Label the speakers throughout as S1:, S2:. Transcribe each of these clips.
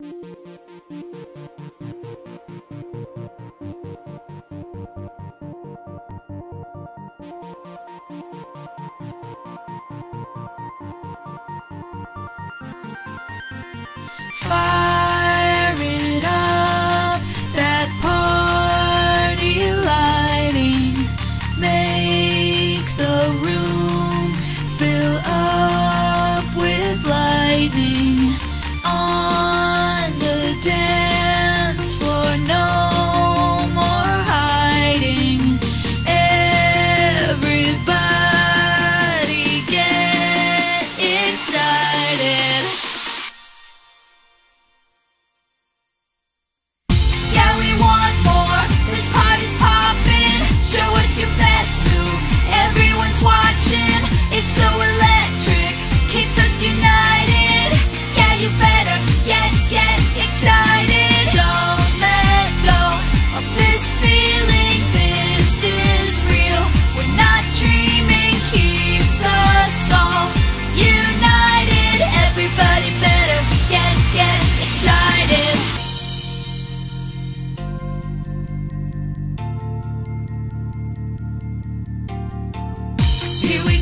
S1: you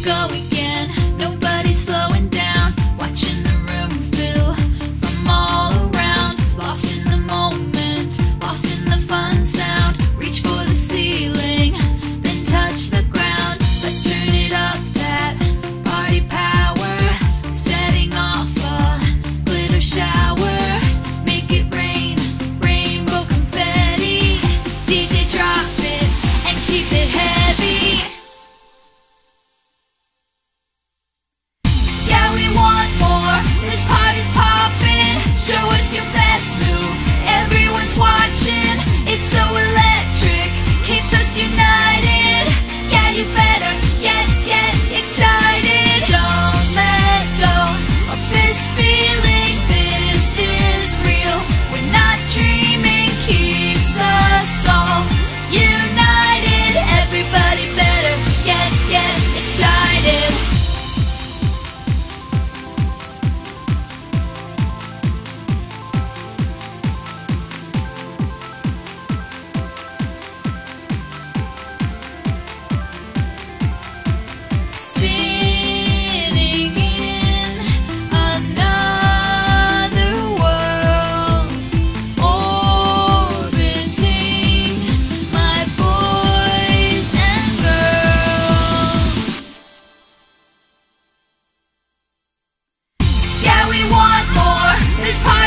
S1: going this party.